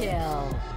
kill.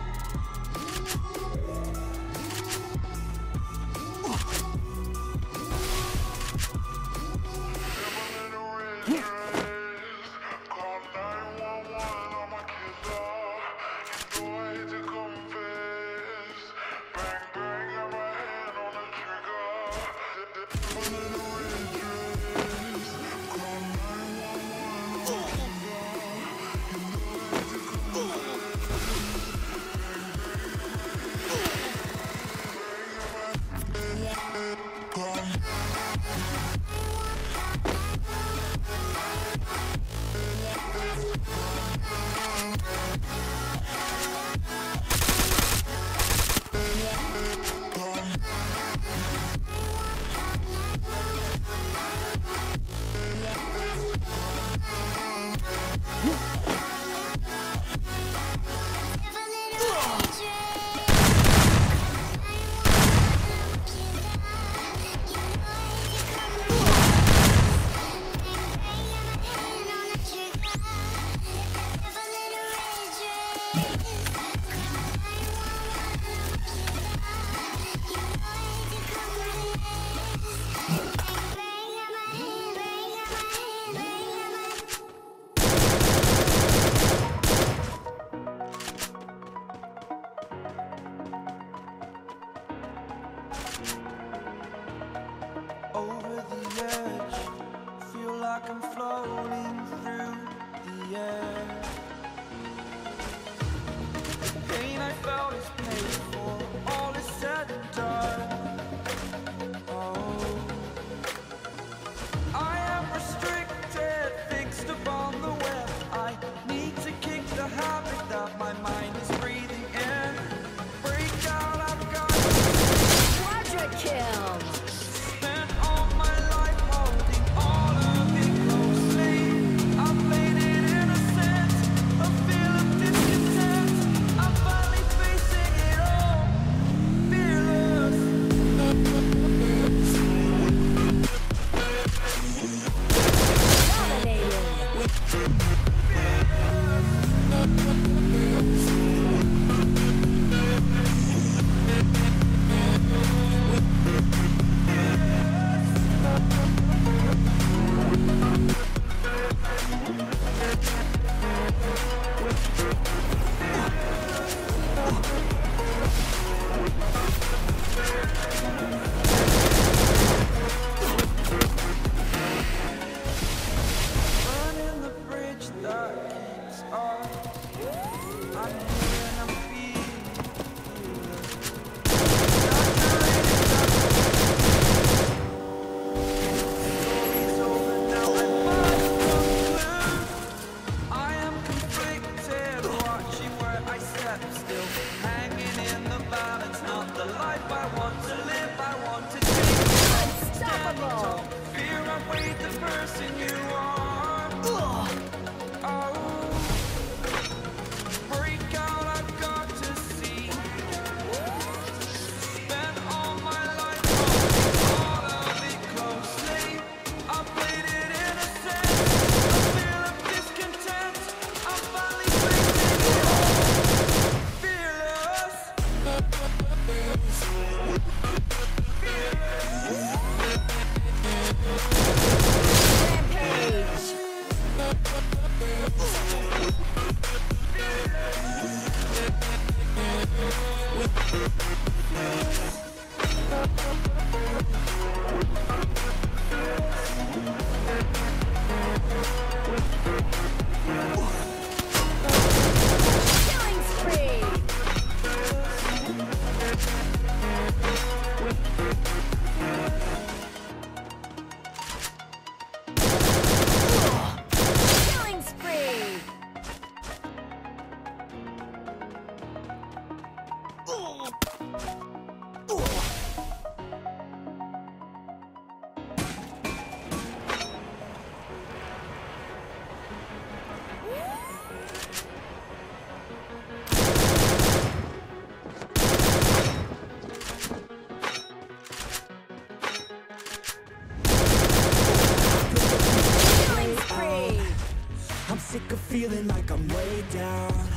I'm sick of feeling like I'm way down.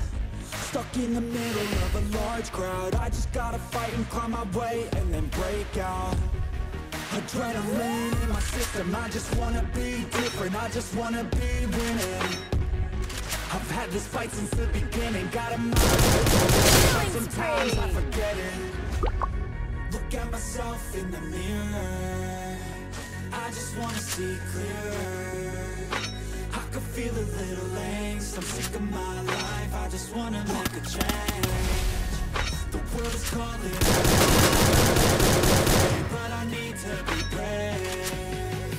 Stuck in the middle of a large crowd. I just gotta fight and climb my way and then break out. Adrenaline in my system. I just wanna be different. I just wanna be winning. I've had this fight since the beginning. Got a mind sometimes I forget it. Look at myself in the mirror. I just wanna see clearer. I can feel a little angst I'm sick of my life. I just wanna make a change. The world is calling. But I need to be brave.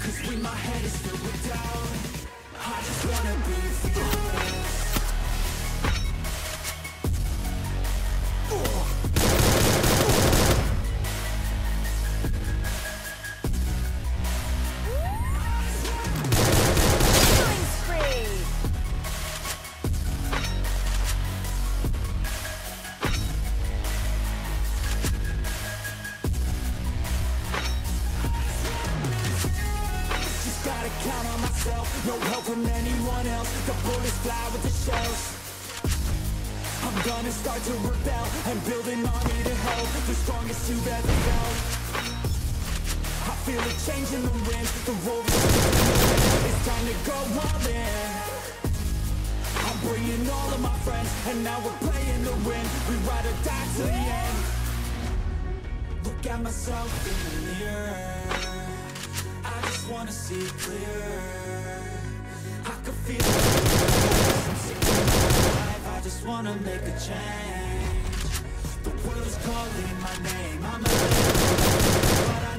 Cause when my head is filled with doubt I just wanna be fearless gonna start to rebel And build an army to help The strongest you've ever felt I feel a change in the wind. The road It's time to go all in. I'm bringing all of my friends And now we're playing to win. We ride or die to the end. Look at myself in the mirror. I just wanna see clearer I can feel it I just wanna make a change. The world is calling my name. I'm a but I